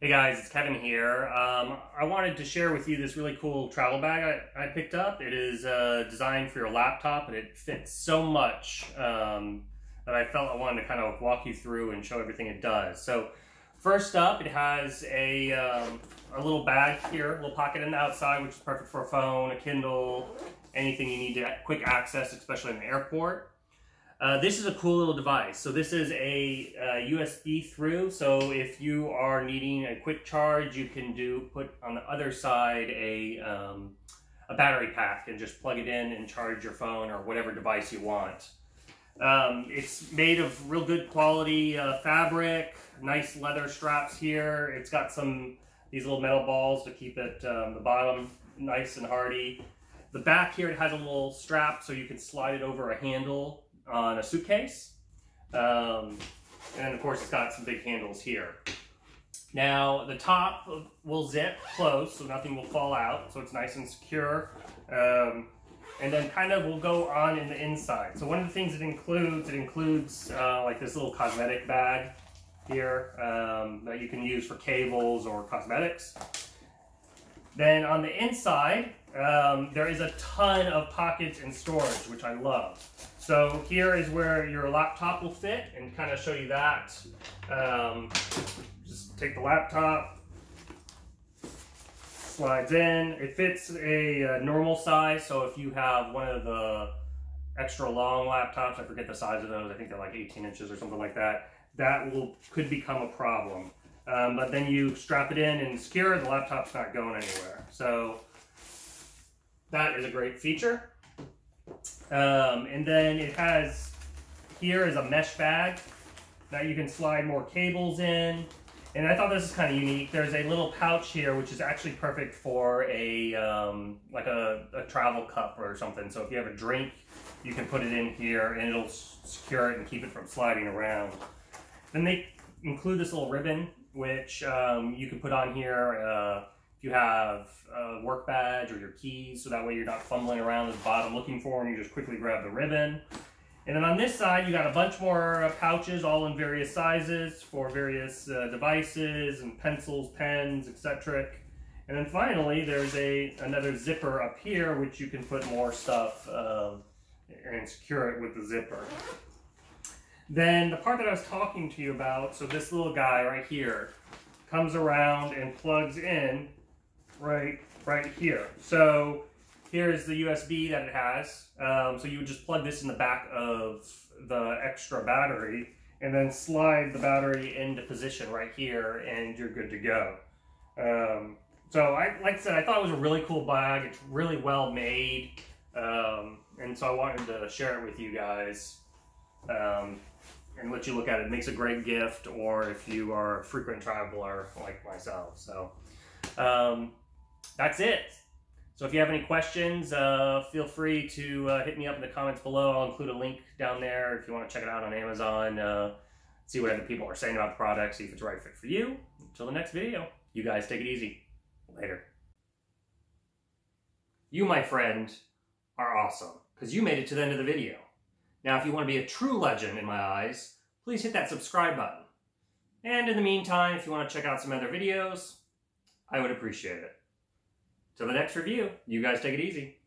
Hey guys, it's Kevin here. Um, I wanted to share with you this really cool travel bag I, I picked up. It is uh, designed for your laptop and it fits so much um, that I felt I wanted to kind of walk you through and show everything it does. So first up, it has a, um, a little bag here, a little pocket in the outside, which is perfect for a phone, a Kindle, anything you need to quick access, especially in the airport. Uh, this is a cool little device. So this is a uh, USB through. So if you are needing a quick charge, you can do put on the other side a um, a battery pack and just plug it in and charge your phone or whatever device you want. Um, it's made of real good quality uh, fabric, nice leather straps here. It's got some these little metal balls to keep it um, the bottom nice and hardy. The back here it has a little strap so you can slide it over a handle on a suitcase. Um, and of course it's got some big handles here. Now the top will zip close so nothing will fall out so it's nice and secure. Um, and then kind of will go on in the inside. So one of the things it includes, it includes uh, like this little cosmetic bag here um, that you can use for cables or cosmetics. Then on the inside, um, there is a ton of pockets and storage, which I love. So here is where your laptop will fit and kind of show you that. Um, just take the laptop, slides in. It fits a, a, normal size, so if you have one of the extra long laptops, I forget the size of those, I think they're like 18 inches or something like that, that will could become a problem. Um, but then you strap it in and secure, the laptop's not going anywhere. So that is a great feature. Um, and then it has, here is a mesh bag that you can slide more cables in. And I thought this is kind of unique. There's a little pouch here, which is actually perfect for a, um, like a, a travel cup or something. So if you have a drink, you can put it in here and it'll secure it and keep it from sliding around. Then they include this little ribbon, which um, you can put on here. Uh, if you have a work badge or your keys, so that way you're not fumbling around at the bottom looking for them, you just quickly grab the ribbon. And then on this side, you got a bunch more uh, pouches, all in various sizes for various uh, devices and pencils, pens, etc. And then finally, there's a another zipper up here, which you can put more stuff um, and secure it with the zipper. Then the part that I was talking to you about, so this little guy right here, comes around and plugs in right right here. So here's the USB that it has. Um, so you would just plug this in the back of the extra battery and then slide the battery into position right here and you're good to go. Um, so I, like I said, I thought it was a really cool bag. It's really well made. Um, and so I wanted to share it with you guys um, and let you look at it. It makes a great gift or if you are a frequent traveler like myself. So um, that's it. So if you have any questions, uh, feel free to uh, hit me up in the comments below. I'll include a link down there if you want to check it out on Amazon. Uh, see what other people are saying about the product, see if it's right fit for you. Until the next video, you guys take it easy. Later. You, my friend, are awesome because you made it to the end of the video. Now, if you want to be a true legend in my eyes, please hit that subscribe button. And in the meantime, if you want to check out some other videos, I would appreciate it. Till the next review, you guys take it easy.